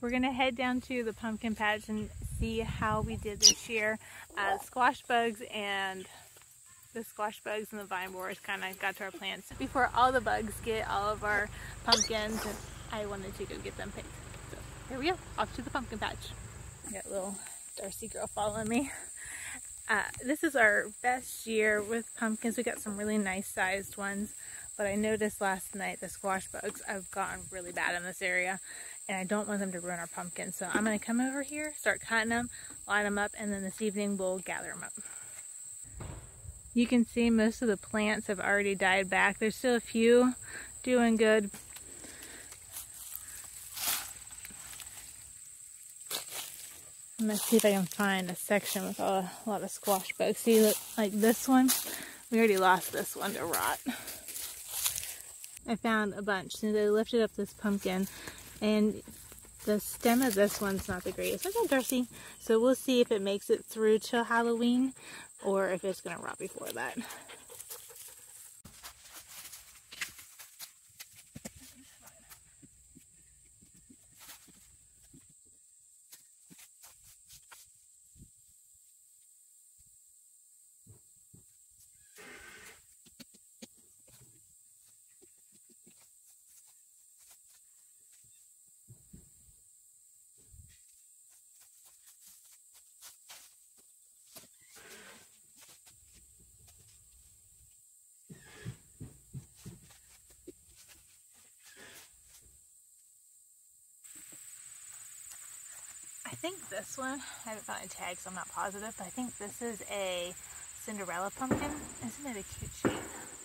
We're gonna head down to the pumpkin patch and see how we did this year. Uh, squash bugs and the squash bugs and the vine borers kind of got to our plants before all the bugs get all of our pumpkins and I wanted to go get them picked. So here we go, off to the pumpkin patch. Got little Darcy girl following me. Uh, this is our best year with pumpkins. We got some really nice sized ones, but I noticed last night the squash bugs have gotten really bad in this area and I don't want them to ruin our pumpkins. So I'm gonna come over here, start cutting them, line them up, and then this evening we'll gather them up. You can see most of the plants have already died back. There's still a few doing good. I'm gonna see if I can find a section with a, a lot of squash bugs. See, look, like this one, we already lost this one to rot. I found a bunch. So they lifted up this pumpkin and the stem of this one's not the greatest. Darcy? So we'll see if it makes it through till Halloween or if it's gonna rot before that. Think this one, I haven't found a tag so I'm not positive, but I think this is a Cinderella pumpkin. Isn't it a cute shape?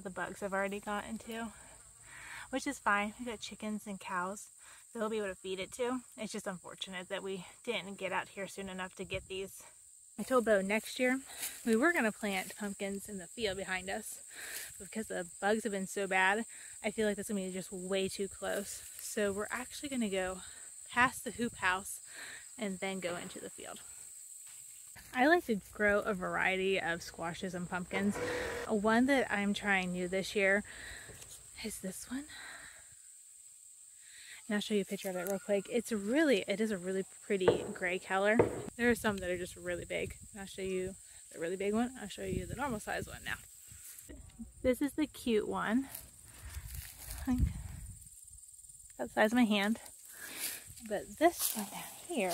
The bugs have already gotten to, which is fine. We've got chickens and cows. so They'll be able to feed it to. It's just unfortunate that we didn't get out here soon enough to get these. I told Bo next year we were going to plant pumpkins in the field behind us. Because the bugs have been so bad, I feel like that's going to be just way too close. So we're actually going to go past the hoop house and then go into the field. I like to grow a variety of squashes and pumpkins. One that I'm trying new this year is this one. And I'll show you a picture of it real quick. It's really, it is a really pretty gray color. There are some that are just really big. I'll show you the really big one. I'll show you the normal size one now. This is the cute one. Like the size of my hand. But this one down here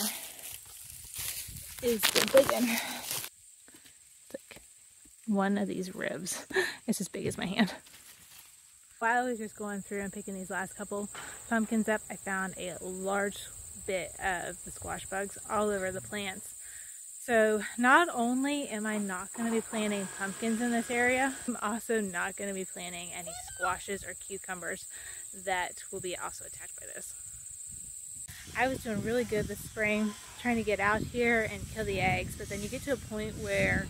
is the big one. It's like one of these ribs. It's as big as my hand. While I was just going through and picking these last couple pumpkins up, I found a large bit of the squash bugs all over the plants. So not only am I not going to be planting pumpkins in this area, I'm also not going to be planting any squashes or cucumbers that will be also attached by this. I was doing really good this spring trying to get out here and kill the eggs, but then you get to a point where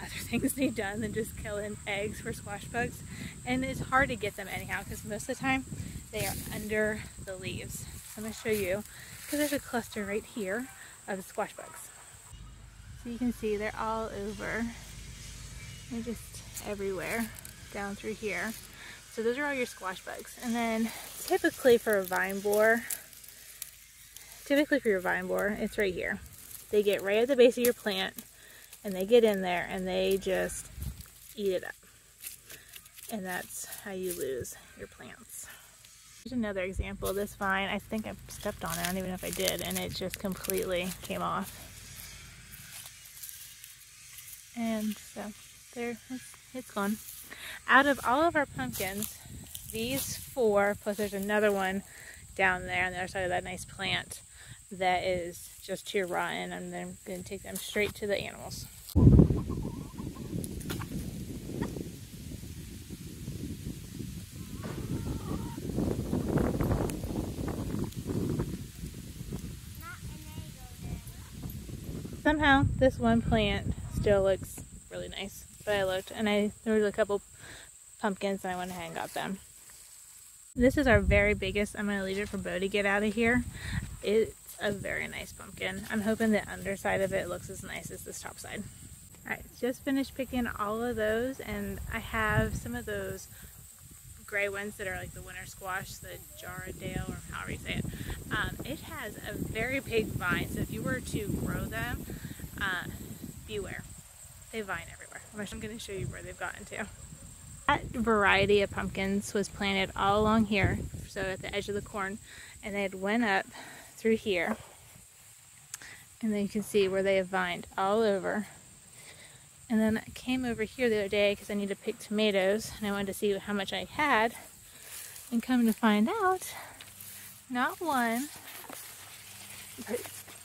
other things need done than just killing eggs for squash bugs. And it's hard to get them anyhow because most of the time they are under the leaves. I'm going to show you because there's a cluster right here of squash bugs. So you can see they're all over. They're just everywhere down through here. So those are all your squash bugs. And then typically for a vine borer, typically for your vine borer, it's right here. They get right at the base of your plant and they get in there and they just eat it up. And that's how you lose your plants. Here's another example this vine. I think I stepped on it. I don't even know if I did. And it just completely came off. And so there, it's, it's gone. Out of all of our pumpkins, these four, plus there's another one down there on the other side of that nice plant that is just too rotten. I'm then going to take them straight to the animals. Somehow this one plant still looks really nice. But I looked and I there was a couple pumpkins and I went ahead and got them. This is our very biggest. I'm going to leave it for Bo to get out of here. It's a very nice pumpkin. I'm hoping the underside of it looks as nice as this top side. Alright, just finished picking all of those and I have some of those gray ones that are like the winter squash, the Jarrahdale or however you say it. Um, it has a very big vine, so if you were to grow them, uh, beware. They vine everywhere. I'm going to show you where they've gotten to. That variety of pumpkins was planted all along here, so at the edge of the corn, and had went up through here. And then you can see where they have vined all over. And then I came over here the other day because I need to pick tomatoes and I wanted to see how much I had. And come to find out, not one, but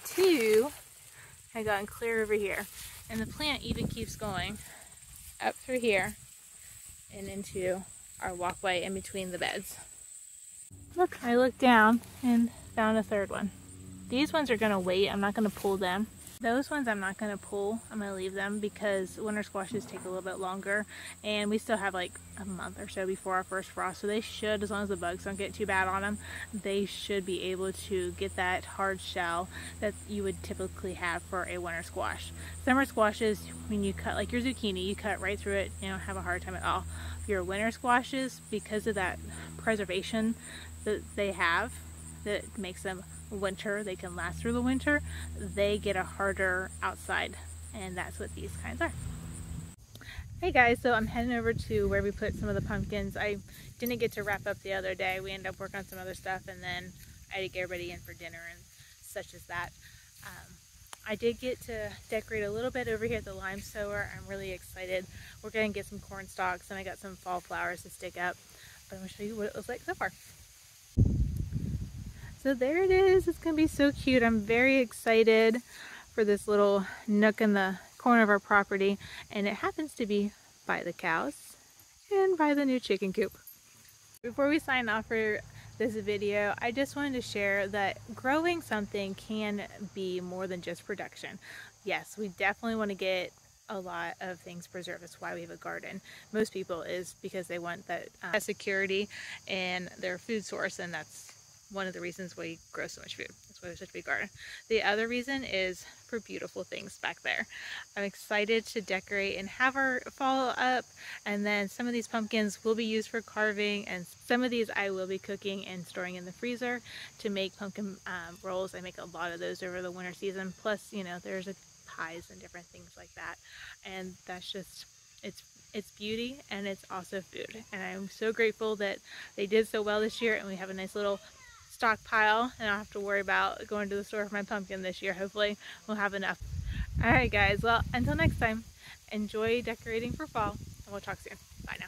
two had gotten clear over here. And the plant even keeps going up through here and into our walkway in between the beds. Look, I looked down and found a third one. These ones are gonna wait. I'm not gonna pull them. Those ones I'm not gonna pull. I'm gonna leave them because winter squashes take a little bit longer and we still have like a month or so before our first frost. So they should, as long as the bugs don't get too bad on them, they should be able to get that hard shell that you would typically have for a winter squash. Summer squashes, when you cut like your zucchini, you cut right through it, you don't have a hard time at all. Your winter squashes, because of that preservation that they have, that makes them winter, they can last through the winter, they get a harder outside and that's what these kinds are. Hey guys, so I'm heading over to where we put some of the pumpkins. I didn't get to wrap up the other day. We ended up working on some other stuff and then I had to get everybody in for dinner and such as that. Um, I did get to decorate a little bit over here at the lime sower. I'm really excited. We're going to get some corn stalks and I got some fall flowers to stick up. But I'm going to show you what it looks like so far. So there it is. It's going to be so cute. I'm very excited for this little nook in the corner of our property. And it happens to be by the cows and by the new chicken coop. Before we sign off for this video, I just wanted to share that growing something can be more than just production. Yes, we definitely want to get a lot of things preserved. That's why we have a garden. Most people is because they want that uh, security and their food source and that's one of the reasons we grow so much food. That's why we have such a big garden. The other reason is for beautiful things back there. I'm excited to decorate and have our fall up and then some of these pumpkins will be used for carving and some of these I will be cooking and storing in the freezer to make pumpkin um, rolls. I make a lot of those over the winter season. Plus, you know, there's a pies and different things like that. And that's just, it's it's beauty and it's also food and I'm so grateful that they did so well this year and we have a nice little stockpile and I don't have to worry about going to the store for my pumpkin this year. Hopefully we'll have enough. Alright guys, well until next time, enjoy decorating for fall and we'll talk soon. Bye now.